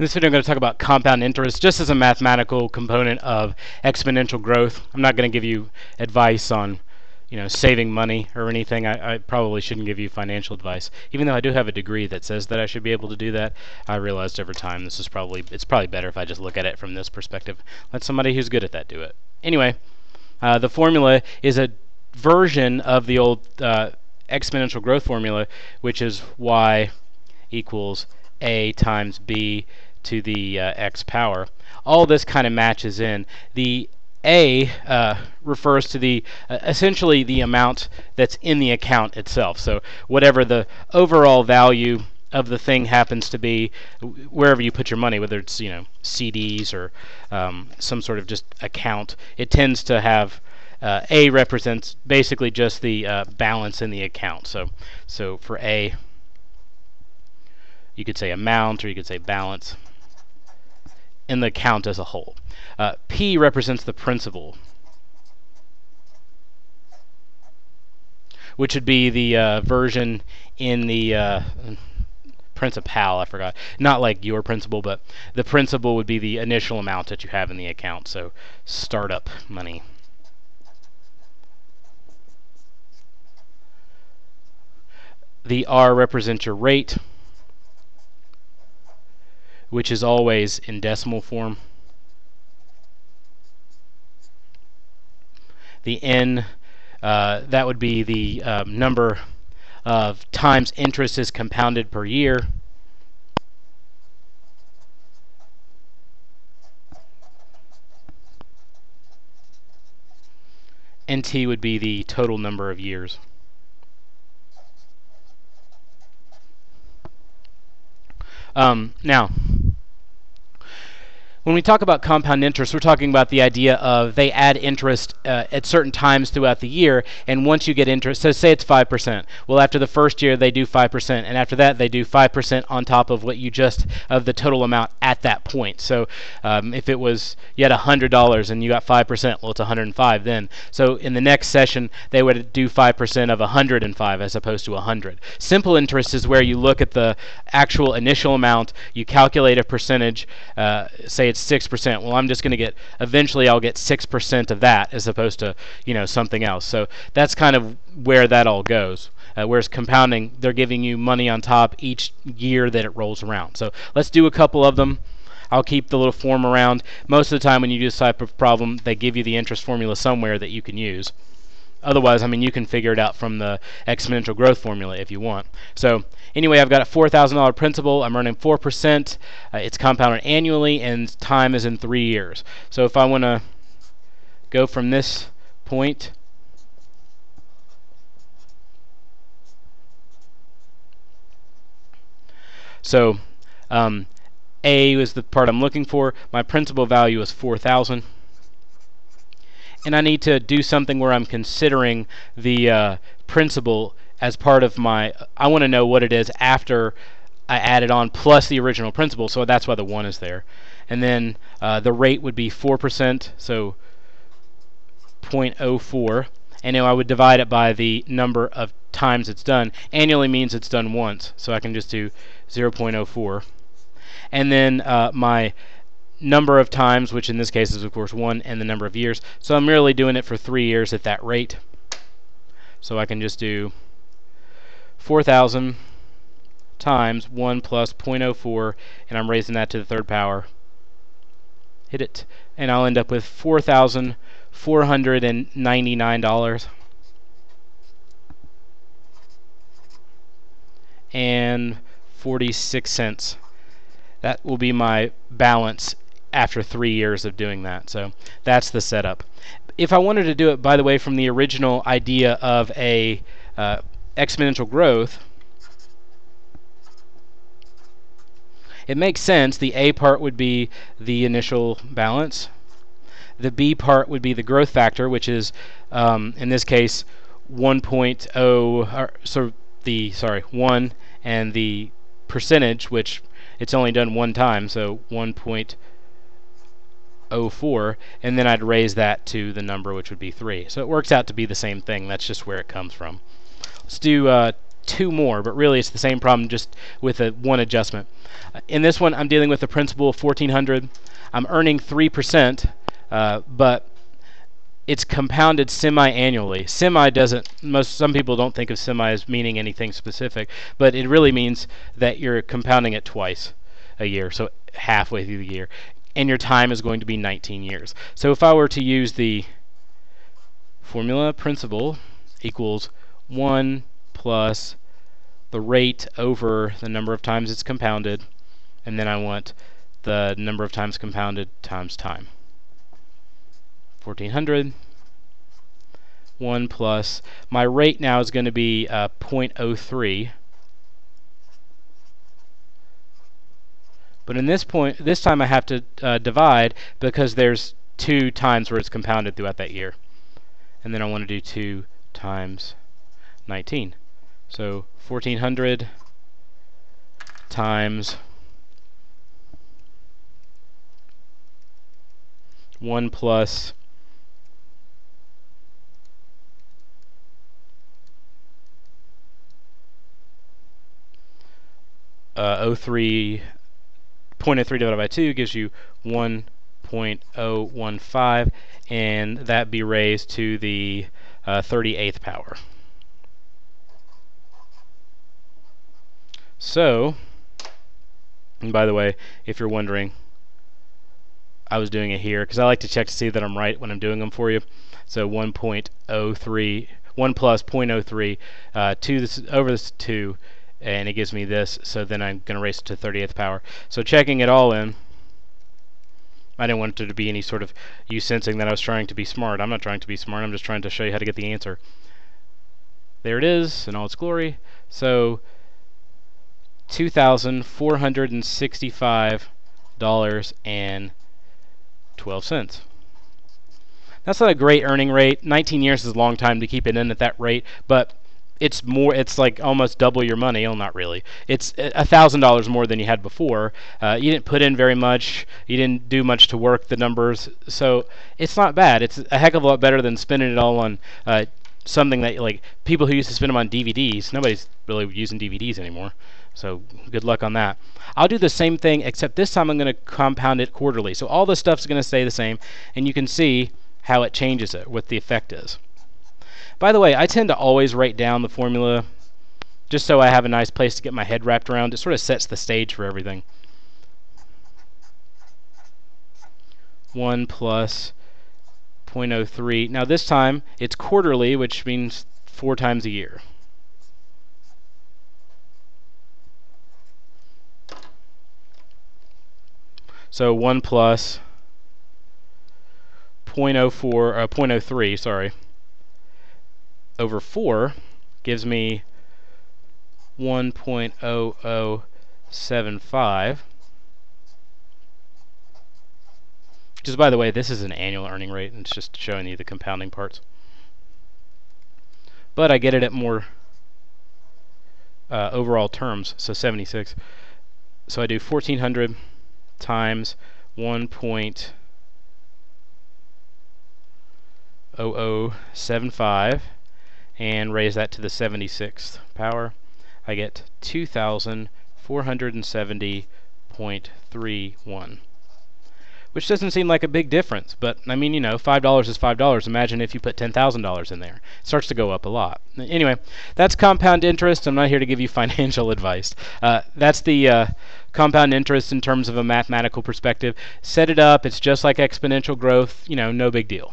In this video I'm going to talk about compound interest just as a mathematical component of exponential growth. I'm not going to give you advice on you know, saving money or anything. I, I, probably shouldn't give you financial advice. Even though I do have a degree that says that I should be able to do that, I realized over time this is probably, it's probably better if I just look at it from this perspective. Let somebody who's good at that do it. Anyway, uh, the formula is a version of the old uh, exponential growth formula, which is y equals a times b to the uh, x power. All this kind of matches in. The a uh, refers to the uh, essentially the amount that's in the account itself. So whatever the overall value of the thing happens to be, wherever you put your money, whether it's you know CDs or um, some sort of just account, it tends to have uh, A represents basically just the uh, balance in the account. So so for A, you could say amount or you could say balance in the account as a whole. Uh, P represents the principal, which would be the uh, version in the uh, principal, I forgot. Not like your principal, but the principal would be the initial amount that you have in the account, so startup money. The R represents your rate which is always in decimal form. The n, uh, that would be the um, number of times interest is compounded per year. NT would be the total number of years. Um, now, when we talk about compound interest, we're talking about the idea of they add interest uh, at certain times throughout the year, and once you get interest, so say it's 5%. Well, after the first year, they do 5%, and after that, they do 5% on top of what you just, of the total amount at that point. So um, if it was, you had $100 and you got 5%, well, it's 105 then. So in the next session, they would do 5% of 105 as opposed to 100. Simple interest is where you look at the actual initial amount, you calculate a percentage, uh, say it's 6%. Well, I'm just going to get, eventually I'll get 6% of that as opposed to, you know, something else. So that's kind of where that all goes. Uh, whereas compounding, they're giving you money on top each year that it rolls around. So let's do a couple of them. I'll keep the little form around. Most of the time when you do this type of problem, they give you the interest formula somewhere that you can use. Otherwise, I mean, you can figure it out from the exponential growth formula if you want. So anyway, I've got a $4,000 principal. I'm earning 4%. Uh, it's compounded annually, and time is in three years. So if I want to go from this point So um, A was the part I'm looking for. My principal value is 4,000 and I need to do something where I'm considering the uh, principal as part of my, I want to know what it is after I add it on plus the original principal, so that's why the 1 is there. And then uh, the rate would be 4%, so 0.04. And now I would divide it by the number of times it's done. Annually means it's done once, so I can just do 0.04. And then uh, my number of times, which in this case is of course 1, and the number of years. So I'm merely doing it for 3 years at that rate. So I can just do 4,000 times 1 plus 0.04, and I'm raising that to the third power. Hit it. And I'll end up with $4,499. and 46 cents. That will be my balance after three years of doing that. So that's the setup. If I wanted to do it, by the way, from the original idea of a uh, exponential growth, it makes sense. The A part would be the initial balance. The B part would be the growth factor, which is, um, in this case, 1.0, or, so the, sorry, 1, and the percentage, which it's only done one time, so 1.04, and then I'd raise that to the number which would be 3. So it works out to be the same thing. That's just where it comes from. Let's do uh, two more, but really it's the same problem just with a one adjustment. Uh, in this one, I'm dealing with a principal of 1400. I'm earning 3%, uh, but it's compounded semi-annually. Semi doesn't most some people don't think of semi as meaning anything specific, but it really means that you're compounding it twice a year, so halfway through the year. And your time is going to be 19 years. So if I were to use the formula principal equals 1 plus the rate over the number of times it's compounded, and then I want the number of times compounded times time. 1400 1 plus my rate now is going to be uh, 0.03 but in this point this time I have to uh, divide because there's two times where it's compounded throughout that year. And then I want to do 2 times 19 so 1400 times 1 plus uh, 03, 0.03 divided by 2 gives you 1.015, and that be raised to the uh, 38th power. So, and by the way, if you're wondering, I was doing it here because I like to check to see that I'm right when I'm doing them for you. So 1.03, 1 plus 0.03, uh, 2 this, over this 2 and it gives me this so then I'm going to raise it to 30th power. So checking it all in I didn't want it to be any sort of you sensing that I was trying to be smart. I'm not trying to be smart. I'm just trying to show you how to get the answer. There it is in all its glory. So $2,465 and 12 cents. That's not a great earning rate. 19 years is a long time to keep it in at that rate but it's more it's like almost double your money. Oh not really. It's a thousand dollars more than you had before. Uh, you didn't put in very much. You didn't do much to work the numbers. So it's not bad. It's a heck of a lot better than spending it all on uh, something that like people who used to spend them on DVDs nobody's really using DVDs anymore. So good luck on that. I'll do the same thing except this time I'm going to compound it quarterly. So all the stuff's going to stay the same and you can see how it changes it what the effect is by the way, I tend to always write down the formula just so I have a nice place to get my head wrapped around. It sort of sets the stage for everything. 1 plus 0.03. Now this time it's quarterly, which means four times a year. So 1 plus 0.04, uh, 0.03, sorry over 4 gives me 1.0075 just by the way this is an annual earning rate and it's just showing you the compounding parts. But I get it at more uh, overall terms so 76 so I do 1400 times 1.0075 and raise that to the 76th power, I get 2,470.31. Which doesn't seem like a big difference, but I mean, you know, $5 is $5. Imagine if you put $10,000 in there. It starts to go up a lot. Anyway, that's compound interest. I'm not here to give you financial advice. Uh, that's the uh, compound interest in terms of a mathematical perspective. Set it up. It's just like exponential growth. You know, no big deal.